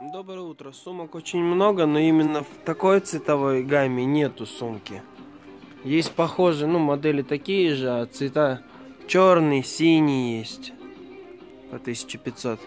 Доброе утро. Сумок очень много, но именно в такой цветовой гамме нету сумки. Есть похожие, ну, модели такие же, а цвета черный, синий есть. По 1500.